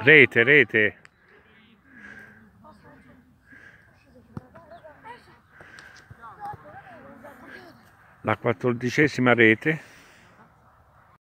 Rete, rete. La quattordicesima rete.